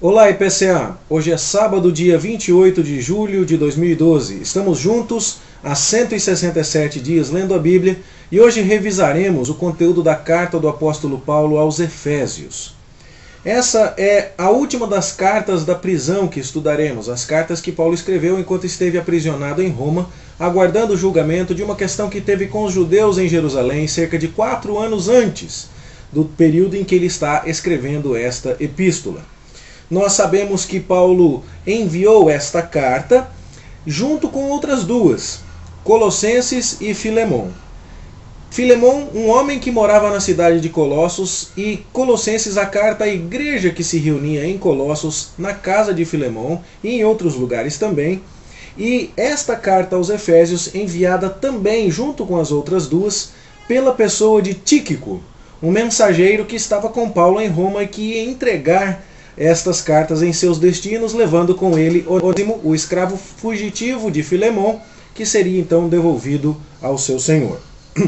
Olá, IPCA! Hoje é sábado, dia 28 de julho de 2012. Estamos juntos há 167 dias lendo a Bíblia e hoje revisaremos o conteúdo da carta do apóstolo Paulo aos Efésios. Essa é a última das cartas da prisão que estudaremos, as cartas que Paulo escreveu enquanto esteve aprisionado em Roma, aguardando o julgamento de uma questão que teve com os judeus em Jerusalém cerca de quatro anos antes do período em que ele está escrevendo esta epístola. Nós sabemos que Paulo enviou esta carta junto com outras duas, Colossenses e Filemão. Filemão, um homem que morava na cidade de Colossos, e Colossenses, a carta à igreja que se reunia em Colossos, na casa de Filemão e em outros lugares também. E esta carta aos Efésios, enviada também junto com as outras duas, pela pessoa de Tíquico, um mensageiro que estava com Paulo em Roma e que ia entregar estas cartas em seus destinos, levando com ele Onésimo, o escravo fugitivo de Filemão, que seria então devolvido ao seu senhor.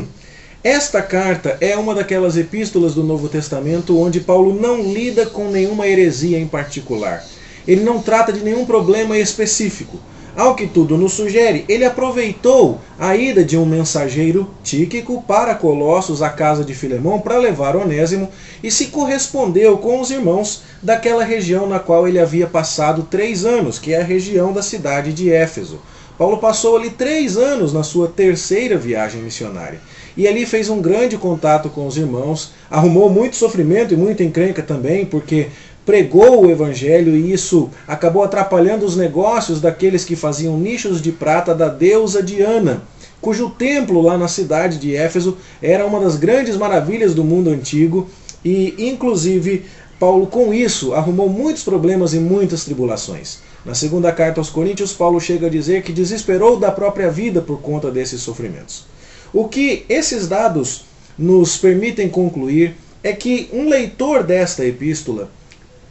Esta carta é uma daquelas epístolas do Novo Testamento onde Paulo não lida com nenhuma heresia em particular. Ele não trata de nenhum problema específico. Ao que tudo nos sugere, ele aproveitou a ida de um mensageiro Tíquico para Colossos, a casa de Filemão, para levar Onésimo e se correspondeu com os irmãos daquela região na qual ele havia passado três anos, que é a região da cidade de Éfeso. Paulo passou ali três anos na sua terceira viagem missionária. E ali fez um grande contato com os irmãos, arrumou muito sofrimento e muita encrenca também, porque pregou o evangelho e isso acabou atrapalhando os negócios daqueles que faziam nichos de prata da deusa Diana, cujo templo lá na cidade de Éfeso era uma das grandes maravilhas do mundo antigo e inclusive Paulo com isso arrumou muitos problemas e muitas tribulações. Na segunda carta aos Coríntios, Paulo chega a dizer que desesperou da própria vida por conta desses sofrimentos. O que esses dados nos permitem concluir é que um leitor desta epístola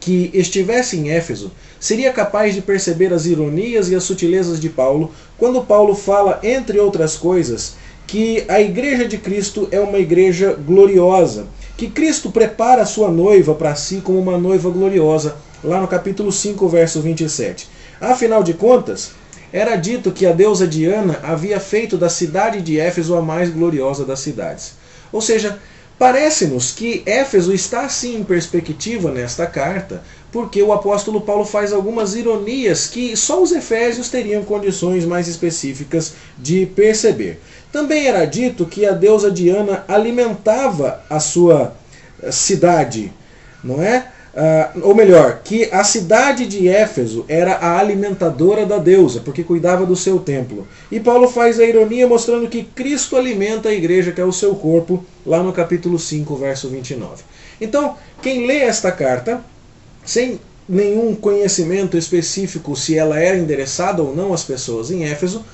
que estivesse em Éfeso seria capaz de perceber as ironias e as sutilezas de Paulo quando Paulo fala, entre outras coisas, que a igreja de Cristo é uma igreja gloriosa, que Cristo prepara a sua noiva para si como uma noiva gloriosa, lá no capítulo 5, verso 27. Afinal de contas, era dito que a deusa Diana havia feito da cidade de Éfeso a mais gloriosa das cidades. Ou seja, Parece-nos que Éfeso está assim em perspectiva nesta carta, porque o apóstolo Paulo faz algumas ironias que só os efésios teriam condições mais específicas de perceber. Também era dito que a deusa Diana alimentava a sua cidade, não é? Uh, ou melhor, que a cidade de Éfeso era a alimentadora da deusa, porque cuidava do seu templo. E Paulo faz a ironia mostrando que Cristo alimenta a igreja, que é o seu corpo, lá no capítulo 5, verso 29. Então, quem lê esta carta, sem nenhum conhecimento específico se ela era endereçada ou não às pessoas em Éfeso,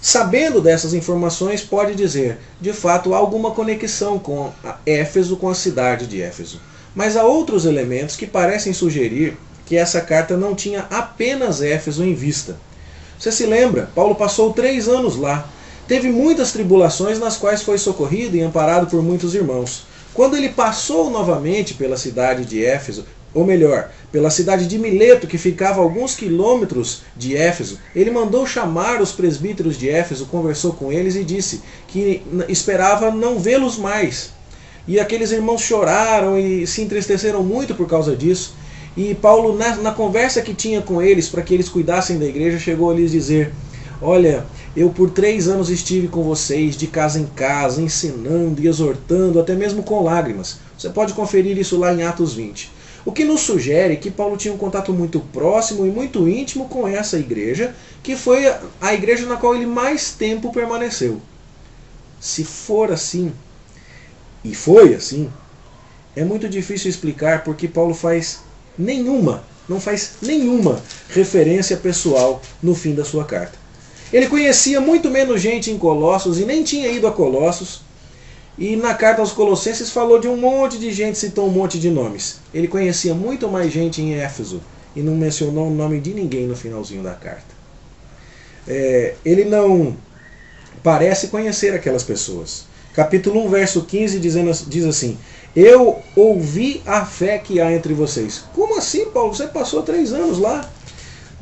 sabendo dessas informações, pode dizer, de fato, há alguma conexão com Éfeso, com a cidade de Éfeso. Mas há outros elementos que parecem sugerir que essa carta não tinha apenas Éfeso em vista. Você se lembra? Paulo passou três anos lá. Teve muitas tribulações nas quais foi socorrido e amparado por muitos irmãos. Quando ele passou novamente pela cidade de Éfeso, ou melhor, pela cidade de Mileto, que ficava a alguns quilômetros de Éfeso, ele mandou chamar os presbíteros de Éfeso, conversou com eles e disse que esperava não vê-los mais, e aqueles irmãos choraram e se entristeceram muito por causa disso. E Paulo, na, na conversa que tinha com eles para que eles cuidassem da igreja, chegou a lhes dizer: Olha, eu por três anos estive com vocês, de casa em casa, ensinando e exortando, até mesmo com lágrimas. Você pode conferir isso lá em Atos 20. O que nos sugere que Paulo tinha um contato muito próximo e muito íntimo com essa igreja, que foi a igreja na qual ele mais tempo permaneceu. Se for assim, e foi assim, é muito difícil explicar porque Paulo faz nenhuma, não faz nenhuma referência pessoal no fim da sua carta. Ele conhecia muito menos gente em Colossos e nem tinha ido a Colossos. E na carta aos Colossenses falou de um monte de gente, citou um monte de nomes. Ele conhecia muito mais gente em Éfeso e não mencionou o nome de ninguém no finalzinho da carta. É, ele não parece conhecer aquelas pessoas. Capítulo 1, verso 15 dizendo, diz assim: Eu ouvi a fé que há entre vocês. Como assim, Paulo? Você passou três anos lá.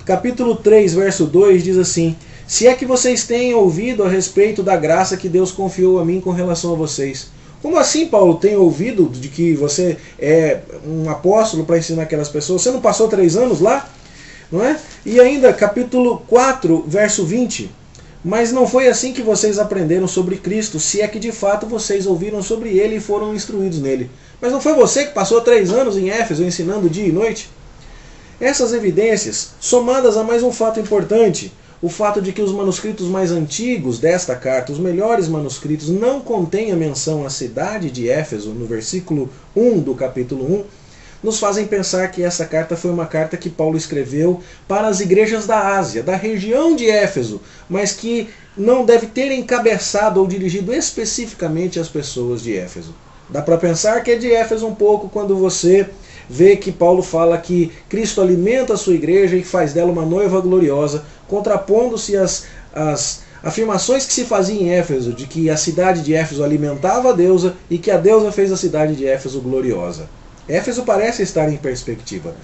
Capítulo 3, verso 2 diz assim: Se é que vocês têm ouvido a respeito da graça que Deus confiou a mim com relação a vocês. Como assim, Paulo, tem ouvido de que você é um apóstolo para ensinar aquelas pessoas? Você não passou três anos lá? Não é? E ainda, capítulo 4, verso 20. Mas não foi assim que vocês aprenderam sobre Cristo, se é que de fato vocês ouviram sobre ele e foram instruídos nele. Mas não foi você que passou três anos em Éfeso ensinando dia e noite? Essas evidências, somadas a mais um fato importante, o fato de que os manuscritos mais antigos desta carta, os melhores manuscritos, não contêm a menção à cidade de Éfeso, no versículo 1 do capítulo 1, nos fazem pensar que essa carta foi uma carta que Paulo escreveu para as igrejas da Ásia, da região de Éfeso, mas que não deve ter encabeçado ou dirigido especificamente às pessoas de Éfeso. Dá para pensar que é de Éfeso um pouco quando você vê que Paulo fala que Cristo alimenta a sua igreja e faz dela uma noiva gloriosa, contrapondo-se às, às afirmações que se faziam em Éfeso, de que a cidade de Éfeso alimentava a deusa e que a deusa fez a cidade de Éfeso gloriosa. Éfeso parece estar em perspectiva.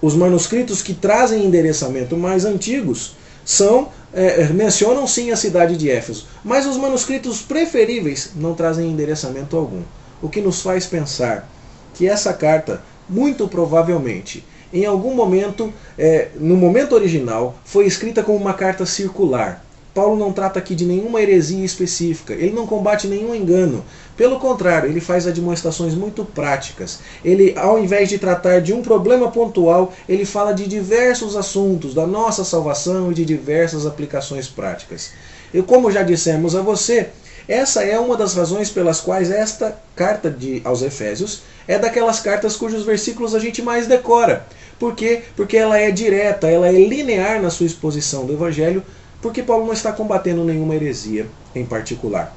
Os manuscritos que trazem endereçamento mais antigos são é, mencionam sim a cidade de Éfeso, mas os manuscritos preferíveis não trazem endereçamento algum. O que nos faz pensar que essa carta, muito provavelmente, em algum momento, é, no momento original, foi escrita como uma carta circular, Paulo não trata aqui de nenhuma heresia específica, ele não combate nenhum engano. Pelo contrário, ele faz admoestações muito práticas. Ele, ao invés de tratar de um problema pontual, ele fala de diversos assuntos da nossa salvação e de diversas aplicações práticas. E como já dissemos a você, essa é uma das razões pelas quais esta carta de, aos Efésios é daquelas cartas cujos versículos a gente mais decora. Por quê? Porque ela é direta, ela é linear na sua exposição do Evangelho, porque Paulo não está combatendo nenhuma heresia em particular.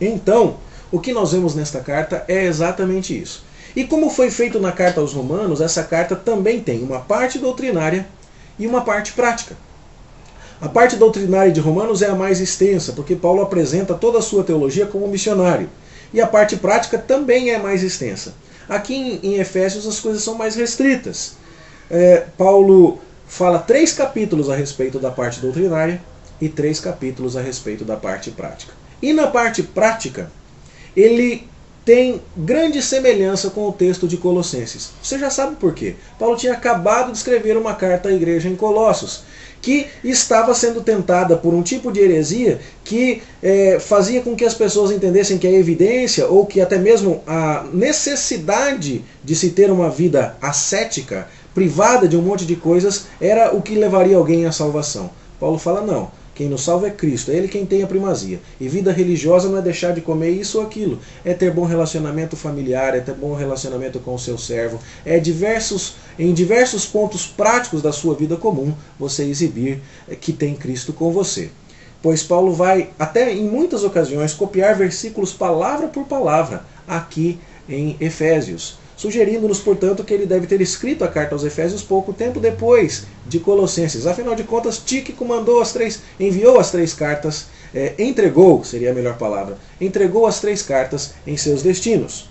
Então, o que nós vemos nesta carta é exatamente isso. E como foi feito na carta aos Romanos, essa carta também tem uma parte doutrinária e uma parte prática. A parte doutrinária de Romanos é a mais extensa, porque Paulo apresenta toda a sua teologia como missionário. E a parte prática também é mais extensa. Aqui em, Efésios as coisas são mais restritas. É, Paulo fala três capítulos a respeito da parte doutrinária e três capítulos a respeito da parte prática. E na parte prática, ele tem grande semelhança com o texto de Colossenses. Você já sabe por quê. Paulo tinha acabado de escrever uma carta à igreja em Colossos, que estava sendo tentada por um tipo de heresia que é, fazia com que as pessoas entendessem que a evidência, ou que até mesmo a necessidade de se ter uma vida ascética, privada de um monte de coisas, era o que levaria alguém à salvação. Paulo fala: não, quem nos salva é Cristo, é Ele quem tem a primazia. E vida religiosa não é deixar de comer isso ou aquilo, é ter bom relacionamento familiar, é ter bom relacionamento com o seu servo, é diversos, em diversos pontos práticos da sua vida comum você exibir que tem Cristo com você. Pois Paulo vai, até em muitas ocasiões, copiar versículos palavra por palavra aqui em Efésios sugerindo-nos, portanto, que ele deve ter escrito a carta aos Efésios pouco tempo depois de Colossenses. Afinal de contas, Tíquico mandou as três, enviou as três cartas, é, entregou, seria a melhor palavra, entregou as três cartas em seus destinos.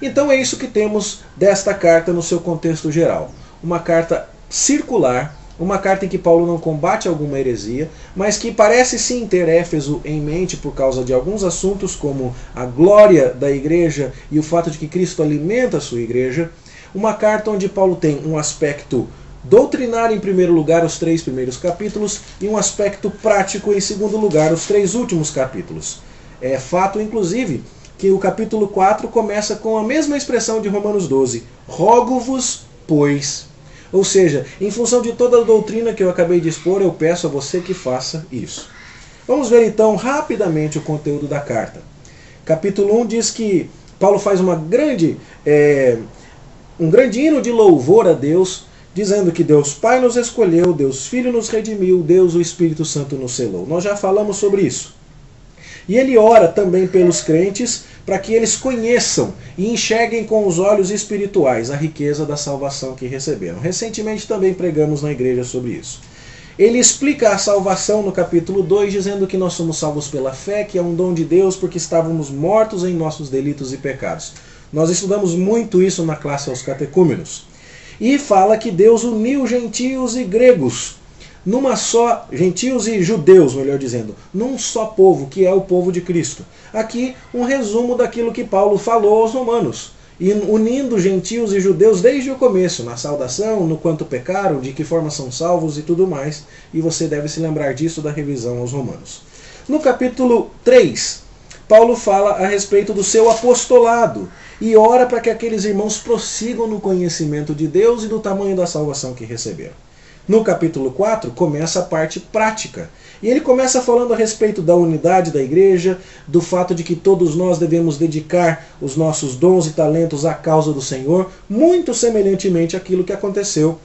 Então é isso que temos desta carta no seu contexto geral. Uma carta circular uma carta em que Paulo não combate alguma heresia, mas que parece sim ter Éfeso em mente por causa de alguns assuntos, como a glória da igreja e o fato de que Cristo alimenta a sua igreja. Uma carta onde Paulo tem um aspecto doutrinário em primeiro lugar, os três primeiros capítulos, e um aspecto prático em segundo lugar, os três últimos capítulos. É fato, inclusive, que o capítulo 4 começa com a mesma expressão de Romanos 12: Rogo-vos, pois ou seja, em função de toda a doutrina que eu acabei de expor, eu peço a você que faça isso. Vamos ver então rapidamente o conteúdo da carta. Capítulo 1 diz que Paulo faz uma grande, é, um grande hino de louvor a Deus, dizendo que Deus Pai nos escolheu, Deus Filho nos redimiu, Deus o Espírito Santo nos selou. Nós já falamos sobre isso. E ele ora também pelos crentes para que eles conheçam e enxerguem com os olhos espirituais a riqueza da salvação que receberam. Recentemente também pregamos na igreja sobre isso. Ele explica a salvação no capítulo 2, dizendo que nós somos salvos pela fé, que é um dom de Deus porque estávamos mortos em nossos delitos e pecados. Nós estudamos muito isso na classe aos catecúmenos. E fala que Deus uniu gentios e gregos numa só, gentios e judeus, melhor dizendo, num só povo, que é o povo de Cristo. Aqui um resumo daquilo que Paulo falou aos romanos, unindo gentios e judeus desde o começo, na saudação, no quanto pecaram, de que forma são salvos e tudo mais, e você deve se lembrar disso da revisão aos romanos. No capítulo 3, Paulo fala a respeito do seu apostolado e ora para que aqueles irmãos prossigam no conhecimento de Deus e do tamanho da salvação que receberam. No capítulo 4 começa a parte prática. E ele começa falando a respeito da unidade da igreja, do fato de que todos nós devemos dedicar os nossos dons e talentos à causa do Senhor, muito semelhantemente àquilo que aconteceu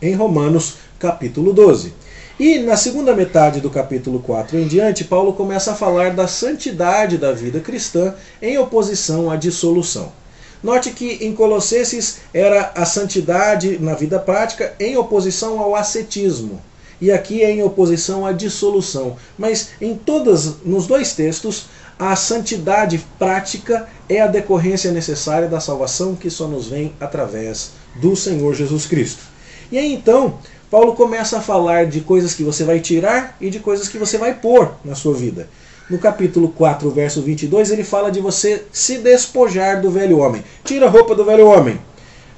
em Romanos capítulo 12. E na segunda metade do capítulo 4 em diante, Paulo começa a falar da santidade da vida cristã em oposição à dissolução. Note que em Colossenses era a santidade na vida prática em oposição ao ascetismo. E aqui é em oposição à dissolução. Mas em todas, nos dois textos, a santidade prática é a decorrência necessária da salvação que só nos vem através do Senhor Jesus Cristo. E aí então, Paulo começa a falar de coisas que você vai tirar e de coisas que você vai pôr na sua vida. No capítulo 4, verso 22, ele fala de você se despojar do velho homem. Tira a roupa do velho homem.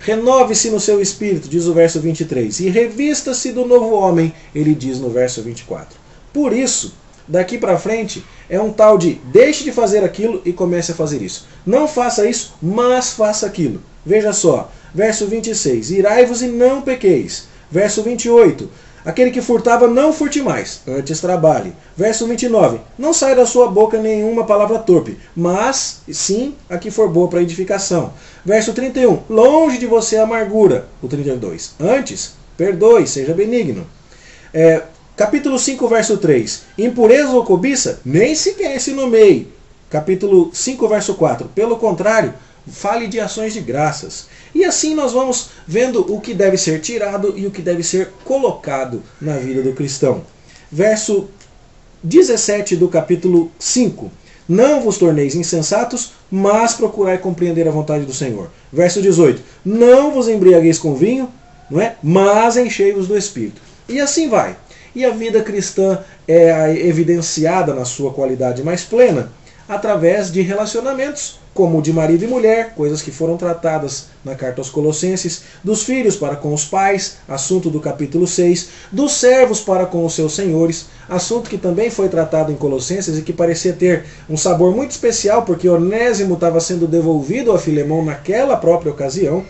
Renove-se no seu espírito, diz o verso 23. E revista-se do novo homem, ele diz no verso 24. Por isso, daqui para frente, é um tal de deixe de fazer aquilo e comece a fazer isso. Não faça isso, mas faça aquilo. Veja só, verso 26. Irai-vos e não pequeis. Verso 28. Aquele que furtava, não furte mais, antes trabalhe. Verso 29. Não sai da sua boca nenhuma palavra torpe, mas sim a que for boa para edificação. Verso 31. Longe de você a amargura. O 32. Antes, perdoe, seja benigno. É, capítulo 5, verso 3. Impureza ou cobiça? Nem sequer se nomeie. Capítulo 5, verso 4. Pelo contrário, fale de ações de graças. E assim nós vamos vendo o que deve ser tirado e o que deve ser colocado na vida do cristão. Verso 17 do capítulo 5. Não vos torneis insensatos, mas procurai compreender a vontade do Senhor. Verso 18. Não vos embriagueis com vinho, não é? Mas enchei-vos do Espírito. E assim vai. E a vida cristã é evidenciada na sua qualidade mais plena através de relacionamentos como de marido e mulher, coisas que foram tratadas na carta aos Colossenses, dos filhos para com os pais, assunto do capítulo 6, dos servos para com os seus senhores, assunto que também foi tratado em Colossenses e que parecia ter um sabor muito especial, porque Onésimo estava sendo devolvido a Filemão naquela própria ocasião.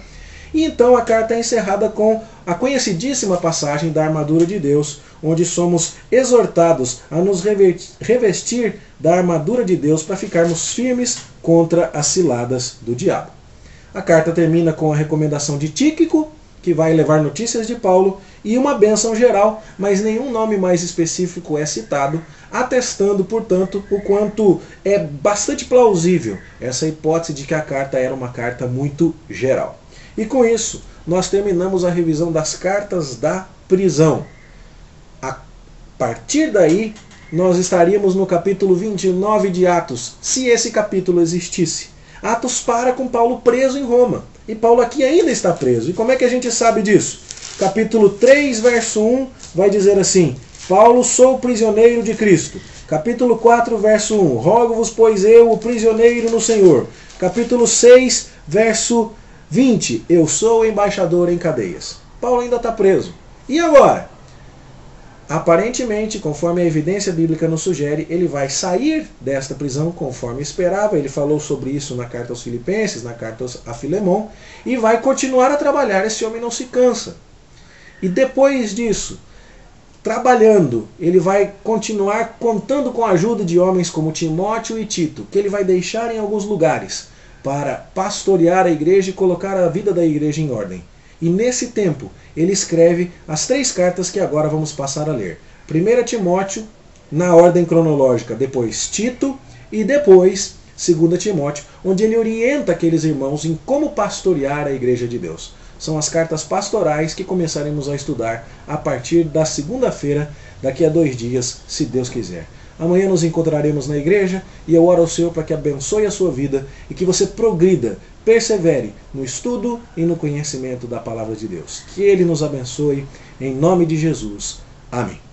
E então a carta é encerrada com a conhecidíssima passagem da armadura de Deus, onde somos exortados a nos revestir da armadura de Deus para ficarmos firmes contra as ciladas do diabo. A carta termina com a recomendação de Tíquico, que vai levar notícias de Paulo, e uma bênção geral, mas nenhum nome mais específico é citado, atestando, portanto, o quanto é bastante plausível essa hipótese de que a carta era uma carta muito geral. E com isso, nós terminamos a revisão das cartas da prisão. A partir daí, nós estaríamos no capítulo 29 de Atos, se esse capítulo existisse. Atos para com Paulo preso em Roma. E Paulo aqui ainda está preso. E como é que a gente sabe disso? Capítulo 3, verso 1 vai dizer assim: Paulo, sou prisioneiro de Cristo. Capítulo 4, verso 1: Rogo-vos, pois eu, o prisioneiro no Senhor. Capítulo 6, verso 20. Eu sou embaixador em cadeias. Paulo ainda está preso. E agora? Aparentemente, conforme a evidência bíblica nos sugere, ele vai sair desta prisão conforme esperava. Ele falou sobre isso na carta aos Filipenses, na carta a Filemão, e vai continuar a trabalhar. Esse homem não se cansa. E depois disso, trabalhando, ele vai continuar contando com a ajuda de homens como Timóteo e Tito, que ele vai deixar em alguns lugares para pastorear a igreja e colocar a vida da igreja em ordem. E nesse tempo, ele escreve as três cartas que agora vamos passar a ler. 1 Timóteo, na ordem cronológica, depois Tito e depois 2 Timóteo, onde ele orienta aqueles irmãos em como pastorear a igreja de Deus. São as cartas pastorais que começaremos a estudar a partir da segunda-feira, daqui a dois dias, se Deus quiser. Amanhã nos encontraremos na igreja e eu oro ao Senhor para que abençoe a sua vida e que você progrida, persevere no estudo e no conhecimento da palavra de Deus. Que Ele nos abençoe em nome de Jesus. Amém.